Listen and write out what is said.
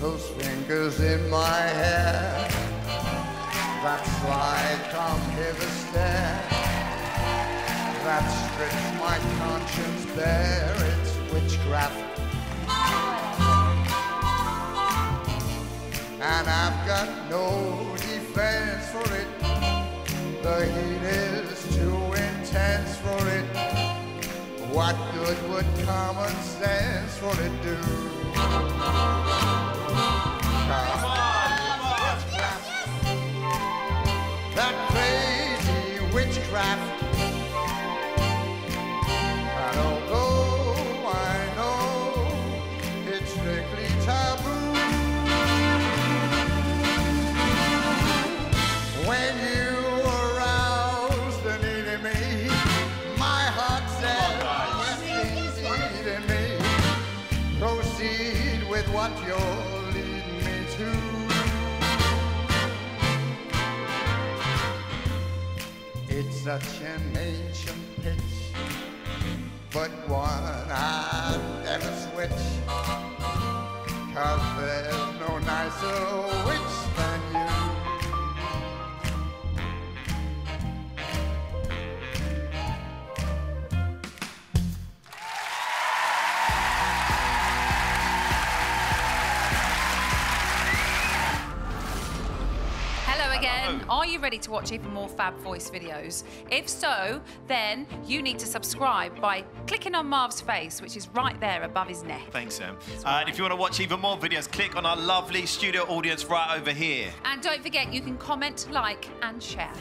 those fingers in my hair, that's why i come sly concave stare, that strips my conscience bare, it's witchcraft. And I've got no defense for it. The heat is too intense for it. What good would common sense for it do? Crazy witchcraft. And although I know it's strictly taboo, when you arouse the need in me, my heart says, yes, me. Proceed with what you're such an ancient pitch, but one I'd never switch. Cause there's no nicer again. Are you ready to watch even more Fab Voice videos? If so, then you need to subscribe by clicking on Marv's face, which is right there above his neck. Thanks, Sam. Uh, and if you want to watch even more videos, click on our lovely studio audience right over here. And don't forget, you can comment, like, and share.